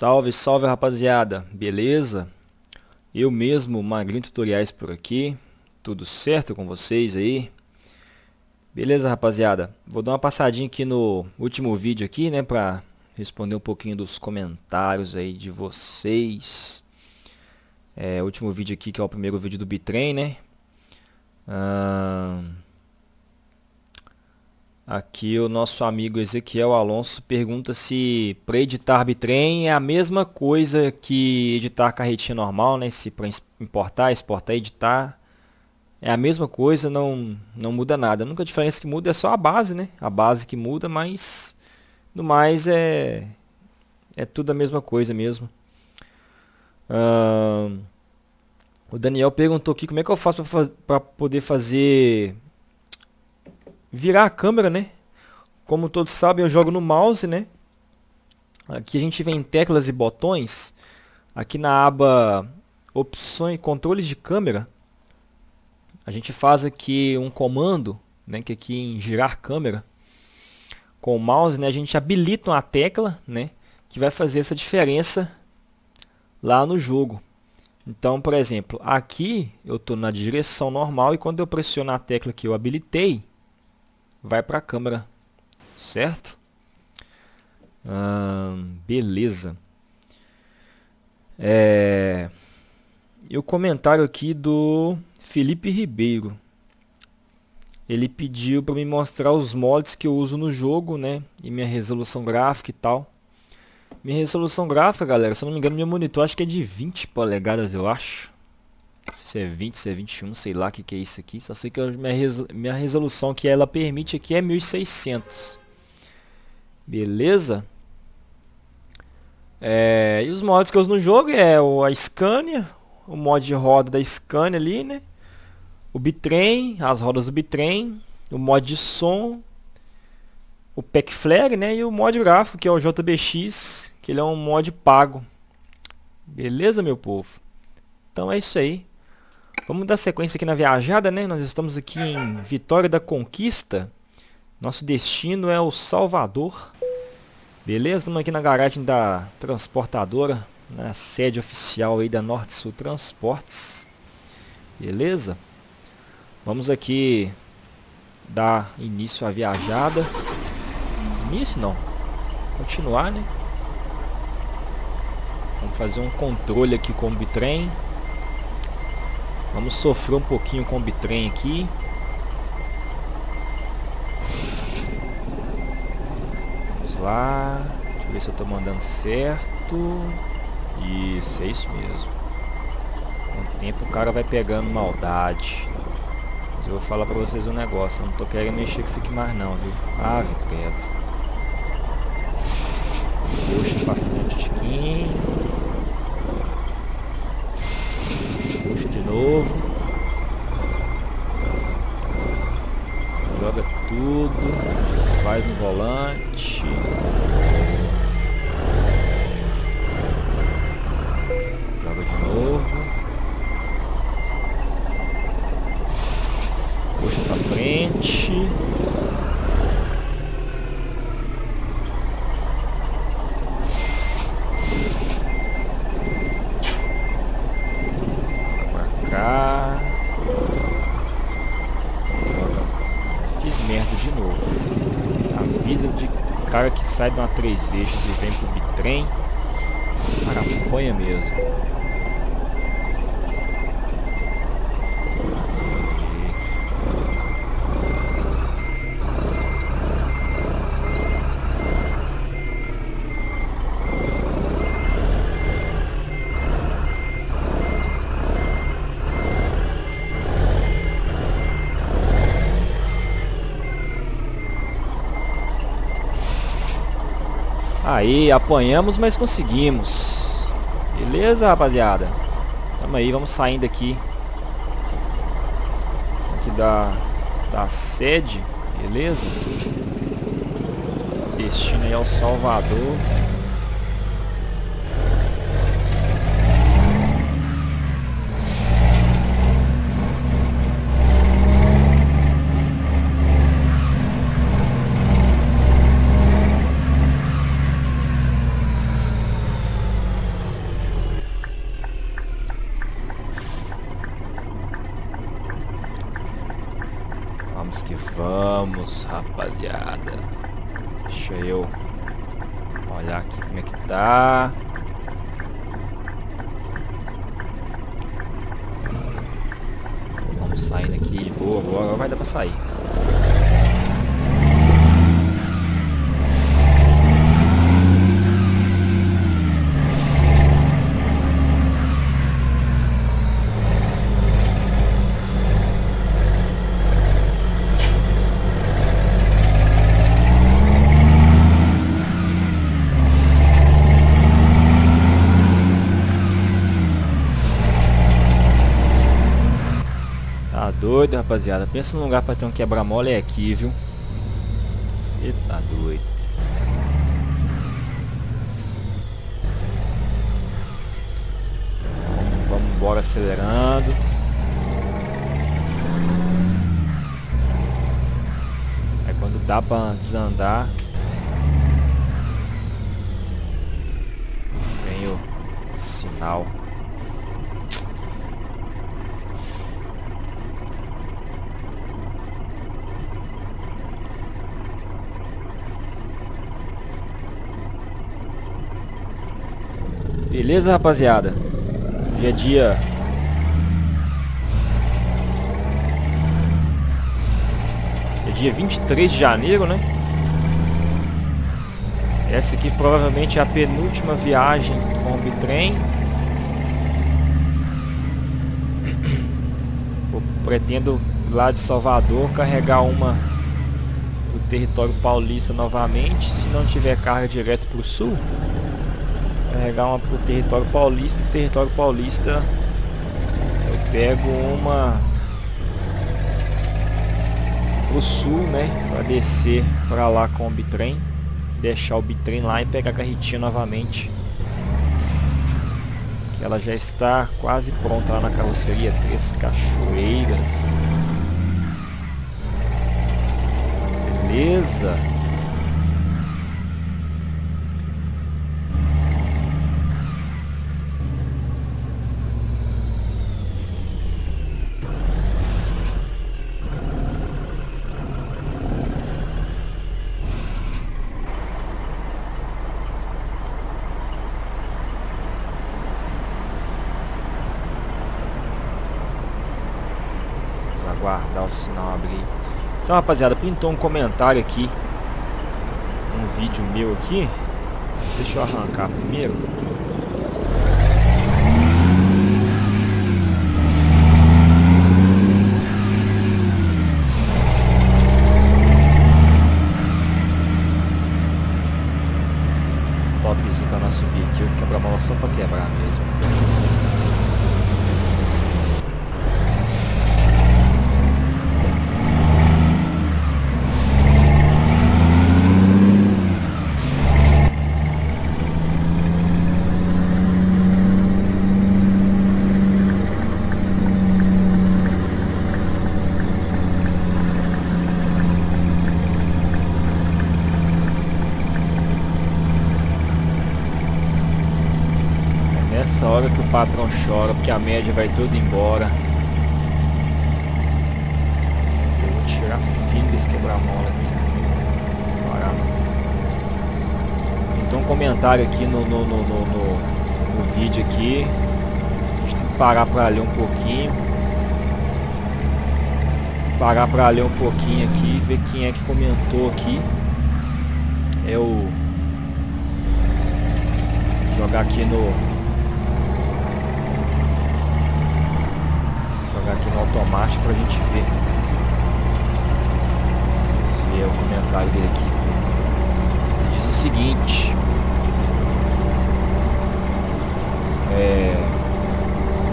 Salve, salve rapaziada, beleza? Eu mesmo, Magrinho Tutoriais por aqui, tudo certo com vocês aí? Beleza rapaziada, vou dar uma passadinha aqui no último vídeo aqui, né, pra responder um pouquinho dos comentários aí de vocês. É, último vídeo aqui que é o primeiro vídeo do Bitrem, né? Ah... Aqui o nosso amigo Ezequiel Alonso pergunta se para editar bitrem é a mesma coisa que editar carretinha normal, né? Se para importar, exportar, editar é a mesma coisa, não não muda nada. A única diferença que muda é só a base, né? A base que muda, mas no mais é é tudo a mesma coisa mesmo. Uh, o Daniel perguntou aqui como é que eu faço para poder fazer virar a câmera, né? Como todos sabem, eu jogo no mouse, né? Aqui a gente vem em teclas e botões. Aqui na aba opções, controles de câmera, a gente faz aqui um comando, né, que aqui em girar câmera, com o mouse, né, a gente habilita uma tecla, né, que vai fazer essa diferença lá no jogo. Então, por exemplo, aqui eu estou na direção normal e quando eu pressiono a tecla que eu habilitei, vai para a câmera, certo? Beleza. É... E o comentário aqui do Felipe Ribeiro. Ele pediu para me mostrar os mods que eu uso no jogo, né? E minha resolução gráfica e tal. Minha resolução gráfica, galera, se eu não me engano, meu monitor acho que é de 20 polegadas, eu acho se é 20, se é 21, sei lá o que, que é isso aqui. Só sei que minha, resol minha resolução que ela permite aqui é 1600. Beleza? É, e os mods que eu uso no jogo é o, a Scania, o mod de roda da Scania ali, né? O bitrem, as rodas do bitrem, o mod de som, o pack flag, né? E o mod gráfico, que é o JBX, que ele é um mod pago. Beleza, meu povo? Então é isso aí. Vamos dar sequência aqui na viajada, né? Nós estamos aqui em Vitória da Conquista. Nosso destino é o Salvador. Beleza? Estamos aqui na garagem da transportadora, na sede oficial aí da Norte Sul Transportes. Beleza? Vamos aqui dar início à viajada. Início não. Continuar, né? Vamos fazer um controle aqui com o bitrem. Vamos sofrer um pouquinho com o bitrem aqui. Vamos lá. Deixa eu ver se eu estou mandando certo. Isso, é isso mesmo. Com o tempo o cara vai pegando maldade. Mas eu vou falar pra vocês um negócio. Eu não tô querendo mexer com isso aqui mais não, viu? Ave, credo. Puxa pra frente, tiquinho. Novo. Joga tudo, desfaz no volante. Joga de novo. Puxa pra frente. cara que sai de uma três eixos e vem pro bitrem, cara apanha mesmo. Aí, apanhamos, mas conseguimos. Beleza, rapaziada? Tamo aí, vamos saindo aqui. Aqui da, da sede, beleza? Destino aí ao Salvador. Vamos que vamos, rapaziada. Deixa eu olhar aqui como é que tá. Vamos saindo aqui de boa, boa. Agora vai dar pra sair. Doido, rapaziada. Pensa num lugar pra ter um quebra-mola é aqui, viu? Você tá doido. Vamos, embora acelerando. É quando dá pra desandar. Vem o sinal. Beleza, rapaziada? Hoje é dia... É dia 23 de janeiro, né? Essa aqui provavelmente é a penúltima viagem com o bitrem. Eu pretendo lá de Salvador carregar uma pro território paulista novamente, se não tiver carga direto pro sul carregar uma pro território paulista. Território paulista eu pego uma pro sul, né? Para descer para lá com o bitrem. Deixar o bitrem lá e pegar a carretinha novamente. Que ela já está quase pronta lá na carroceria. Três cachoeiras. Beleza. Aguardar o sinal abrir. Então, rapaziada, pintou um comentário aqui. Um vídeo meu aqui. Deixa eu arrancar primeiro. Topzinho pra nós subir aqui. Eu quebrar a mola só pra quebrar mesmo. Nessa hora que o patrão porque a média vai toda embora. Eu vou tirar fim desse quebra-mola. Então um comentário aqui no, no, no, no, no vídeo aqui. A gente tem que parar para ler um pouquinho. Parar para ler um pouquinho aqui, ver quem é que comentou aqui. É o jogar aqui no jogar aqui no automático pra gente ver. Vamos ver o comentário dele aqui. Ele diz o seguinte. É,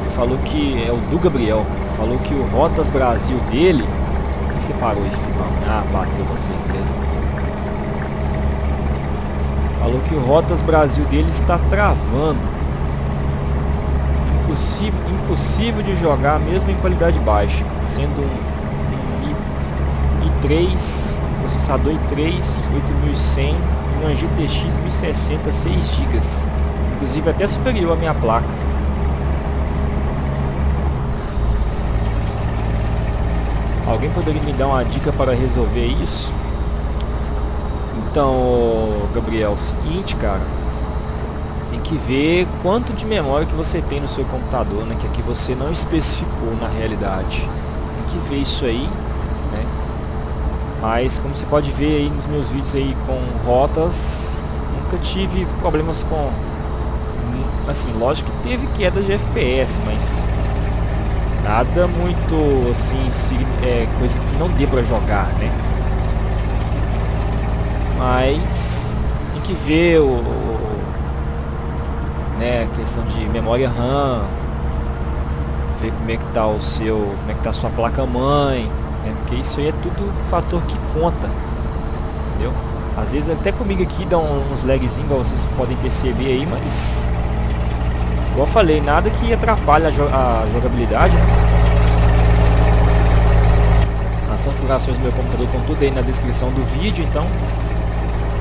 ele falou que é o do Gabriel. Falou que o Rotas Brasil dele. Por que você parou aí, Filipão? Ah, bateu com certeza. Falou que o Rotas Brasil dele está travando impossível, de jogar mesmo em qualidade baixa, sendo um, um i3, processador i3 8100 e uma GTX 1060 6 GB, inclusive até superior à minha placa. Alguém poderia me dar uma dica para resolver isso? Então, Gabriel, é seguinte, cara. Tem que ver quanto de memória que você tem no seu computador, né? Que aqui você não especificou na realidade. Tem que ver isso aí, né? Mas como você pode ver aí nos meus vídeos aí com rotas, nunca tive problemas com assim, lógico que teve queda de FPS, mas nada muito assim, é, coisa que não dê pra jogar, né? Mas tem que ver o né, questão de memória RAM, ver como é que tá o seu, como é que tá a sua placa mãe, né? Porque isso aí é tudo fator que conta. Entendeu? Às vezes até comigo aqui dá uns lagzinhos, vocês podem perceber aí, mas Igual eu falei, nada que atrapalhe a, jo a jogabilidade. As configurações do meu computador estão tudo aí na descrição do vídeo, então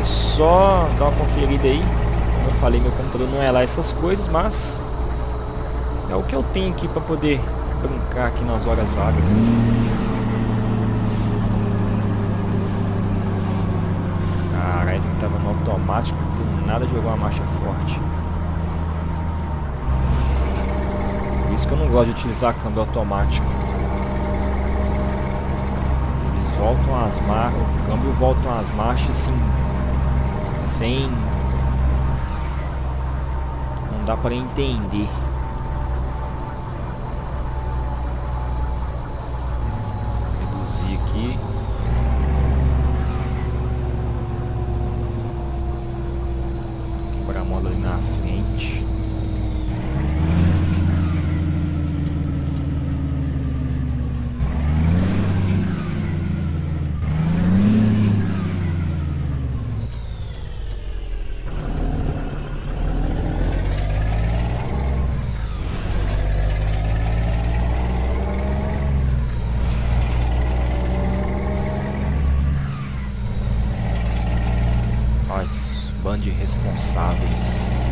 é só dar uma conferida aí. Como eu falei, meu computador não é lá essas coisas, mas é o que eu tenho aqui para poder brincar aqui nas horas vagas. Caralho, tava no automático, do nada jogou uma marcha forte. isso que eu não gosto de utilizar câmbio automático. Eles voltam as marchas, o câmbio voltam as marchas assim, sem... Dá para entender. Reduzir aqui. Quebrar a mola ali na frente. de responsáveis.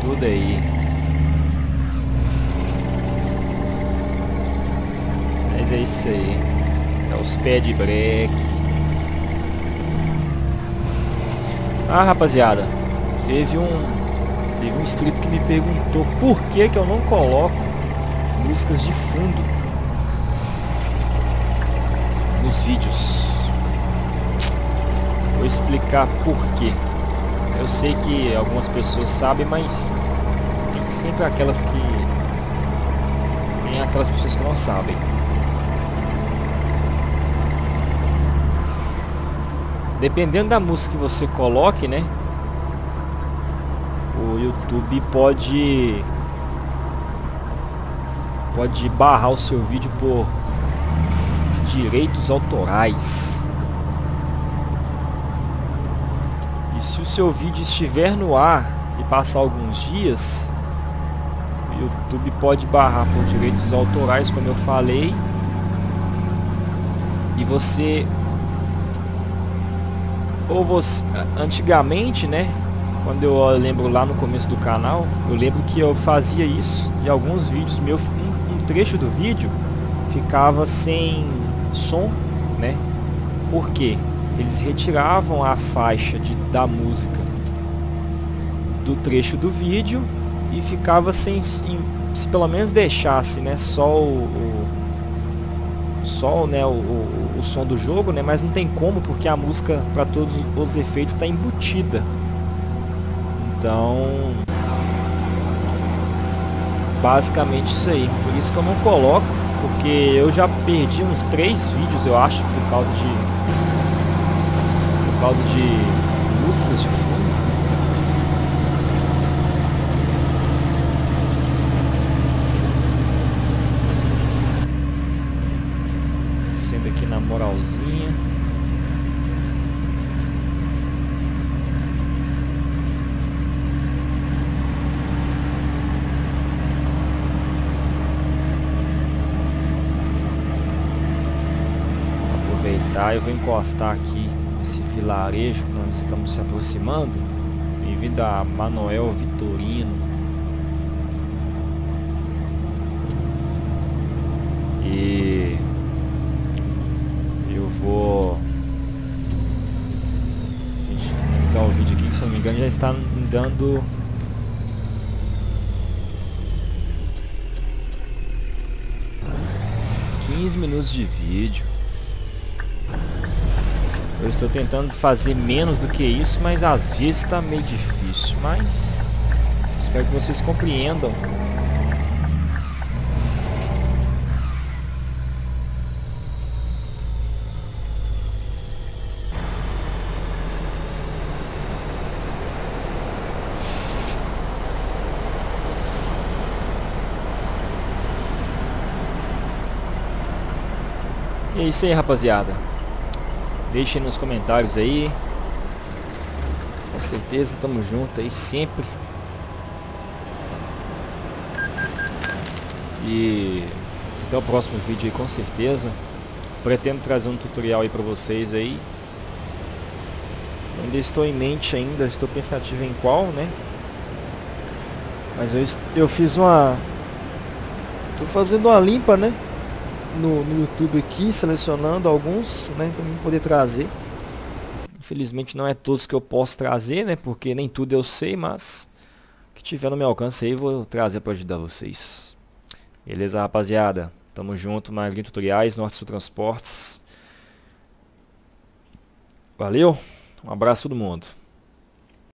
Tudo aí. Mas é isso aí. É os pés de break. Ah, rapaziada. Teve um... Teve um inscrito que me perguntou por que que eu não coloco músicas de fundo nos vídeos. Vou explicar por quê. Eu sei que algumas pessoas sabem, mas tem sempre aquelas que... Tem aquelas pessoas que não sabem. Dependendo da música que você coloque, né? O YouTube pode... Pode barrar o seu vídeo por direitos autorais. se o seu vídeo estiver no ar e passar alguns dias, o YouTube pode barrar por direitos autorais, como eu falei. E você ou você antigamente, né, quando eu lembro lá no começo do canal, eu lembro que eu fazia isso e alguns vídeos meu um, um trecho do vídeo ficava sem som, né? Por quê? eles retiravam a faixa de, da música do trecho do vídeo e ficava sem se pelo menos deixasse né só o, o só né o, o, o, som do jogo né mas não tem como porque a música para todos os efeitos está embutida. Então basicamente isso aí. Por isso que eu não coloco porque eu já perdi uns três vídeos eu acho por causa de por causa de músicas de fundo. Sendo aqui na moralzinha. aproveitar eu vou encostar aqui esse vilarejo que nós estamos se aproximando. Bem-vindo a Manuel Vitorino. E vou finalizar o vídeo aqui, se não me engano já está dando 15 minutos de vídeo. Eu estou tentando fazer menos do que isso, mas às vezes está meio difícil. Mas espero que vocês compreendam. E é isso aí, rapaziada. Deixem nos comentários aí. Com certeza, tamo junto aí sempre. E até o próximo vídeo aí, com certeza. Pretendo trazer um tutorial aí pra vocês aí. Ainda estou em mente ainda, estou pensativo em qual, né? Mas eu, eu fiz uma... Tô fazendo uma limpa, né? No, no YouTube aqui, selecionando alguns, né, para poder trazer. Infelizmente não é todos que eu posso trazer, né, porque nem tudo eu sei, mas que tiver no meu alcance aí vou trazer para ajudar vocês. Beleza, rapaziada? Tamo junto, Magrinho Tutoriais, Norte Sul Transportes. Valeu, um abraço todo mundo.